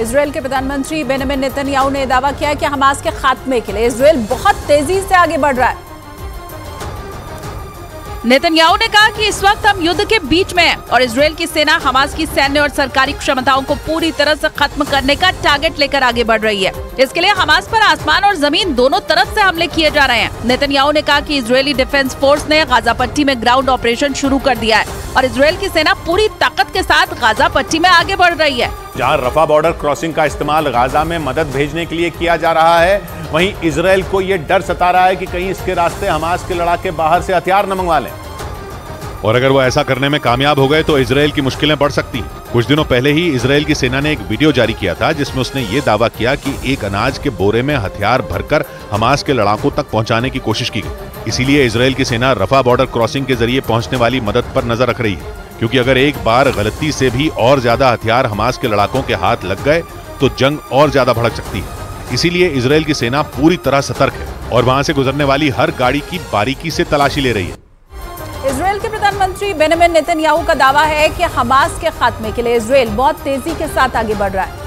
Israel के प्रधानमंत्री बेनमिन Netanyahu ने दावा किया कि हमास के खात्मे के लिए इसराइल बहुत तेज़ी से आगे बढ़ रहा है। नेतन्याहू ने कहा कि इस वक्त हम युद्ध के बीच में हैं और इसराइल की सेना हमास की सैन्य और सरकारी क्षमताओं को पूरी तरह से खत्म करने का टारगेट लेकर आगे बढ़ रही है। इसके लिए हमास पर आसमान और ज़मीन दोनों तरफ़ से हमले किए जा रहे हैं। नेतन्याहू ने कहा कि इजरायली डिफेंस फोर्स ने गाजा पट्टी में ग्राउंड ऑपरेशन शुरू कर दिया है। और इसराइल की सेना पूरी ताकत के साथ गाजा पट्टी में आगे बढ़ रही है। जहाँ रफा बॉर्डर क्रॉसिंग का इस्तेमाल गाजा में मदद भेजने के लिए किया जा रहा है वहीं इसराइल को यह डर सता रहा है कि कहीं इसके रास्ते हमास के लड़ाके बाहर से हथियार न मंगवा लें। और अगर वो ऐसा करने में कामयाब हो गए तो इसराइल की मुश्किलें बढ़ सकती हैं। कुछ दिनों पहले ही इसराइल की सेना ने एक वीडियो जारी किया था जिसमें उसने ये दावा किया कि एक अनाज के बोरे में हथियार भरकर हमास के लड़ाकों तक पहुँचाने की कोशिश की गई। इसीलिए इसराइल की सेना रफा बॉर्डर क्रॉसिंग के ज़रिए पहुँचने वाली मदद पर नज़र रख रही है। क्योंकि अगर एक बार गलती से भी और ज़्यादा हथियार हमास के लड़ाकों के हाथ लग गए तो जंग और ज़्यादा भड़क सकती है। इसीलिए इसराइल की सेना पूरी तरह सतर्क है और वहाँ से गुजरने वाली हर गाड़ी की बारीकी से तलाशी ले रही है। इसराइल के प्रधानमंत्री बेनमिन नेतन्याहू का दावा है कि हमास के खात्मे के लिए इसराइल बहुत तेज़ी के साथ आगे बढ़ रहा है।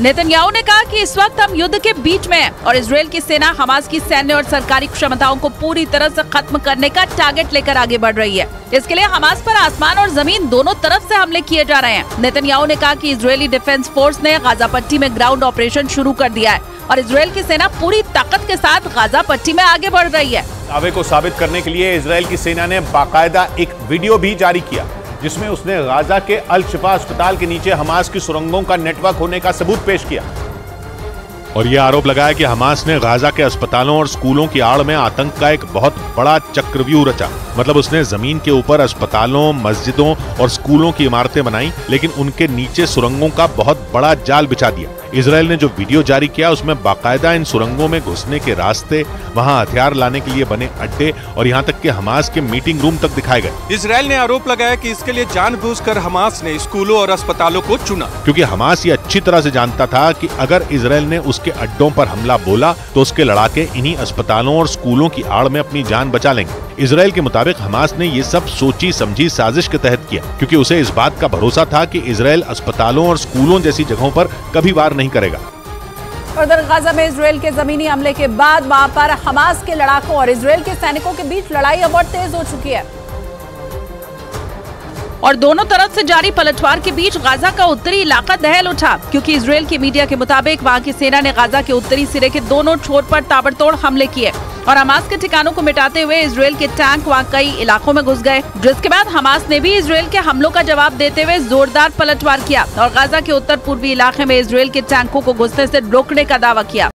नेतन्याहू ने कहा कि इस वक्त हम युद्ध के बीच में हैं और इसराइल की सेना हमास की सैन्य और सरकारी क्षमताओं को पूरी तरह से खत्म करने का टारगेट लेकर आगे बढ़ रही है। इसके लिए हमास पर आसमान और ज़मीन दोनों तरफ़ से हमले किए जा रहे हैं। नेतन्याहू ने कहा कि इजरायली डिफेंस फोर्स ने गाजा पट्टी में ग्राउंड ऑपरेशन शुरू कर दिया है और इसराइल की सेना पूरी ताकत के साथ गाजा पट्टी में आगे बढ़ रही है। दावे को साबित करने के लिए इसराइल की सेना ने बाकायदा एक वीडियो भी जारी किया। जिसमें उसने गाजा के अल शिफा अस्पताल के नीचे हमास की सुरंगों का नेटवर्क होने का सबूत पेश किया। और यह आरोप लगाया कि हमास ने गाजा के अस्पतालों और स्कूलों की आड़ में आतंक का एक बहुत बड़ा चक्रव्यूह रचा। मतलब उसने ज़मीन के ऊपर अस्पतालों, मस्जिदों और स्कूलों की इमारतें बनाई, लेकिन उनके नीचे सुरंगों का बहुत बड़ा जाल बिछा दिया। इसराइल ने जो वीडियो जारी किया उसमें बाकायदा इन सुरंगों में घुसने के रास्ते वहाँ हथियार लाने के लिए बने अड्डे और यहाँ तक के हमास के मीटिंग रूम तक दिखाए गए। इसराइल ने आरोप लगाया कि इसके लिए जानबूझकर हमास ने स्कूलों और अस्पतालों को चुना। क्योंकि हमास ये अच्छी तरह से जानता था कि अगर इसराइल ने उसके अड्डों पर हमला बोला तो उसके लड़ाके इन्हीं अस्पतालों और स्कूलों की आड़ में अपनी जान बचा लेंगे। इसराइल के मुताबिक हमास ने ये सब सोची समझी साजिश के तहत किया क्योंकि उसे इस बात का भरोसा था कि इसराइल अस्पतालों और स्कूलों जैसी जगहों पर कभी वार नहीं करेगा। उधर गजा में इसराइल के जमीनी हमले के बाद वहाँ पर हमास के लड़ाकों और इसराइल के सैनिकों के बीच लड़ाई अब और तेज हो चुकी है। और दोनों तरफ़ से जारी पलटवार के बीच गाजा का उत्तरी इलाका दहल उठा, क्योंकि इसराइल की मीडिया के मुताबिक वहाँ की सेना ने गाजा के उत्तरी सिरे के दोनों छोर पर ताबड़तोड़ हमले किए और हमास के ठिकानों को मिटाते हुए इसराइल के टैंक वहाँ कई इलाकों में घुस गए। जिसके बाद हमास ने भी इसराइल के हमलों का जवाब देते हुए जोरदार पलटवार किया और गाजा के उत्तर पूर्वी इलाके में इसराइल के टैंकों को घुसने से रोकने का दावा किया।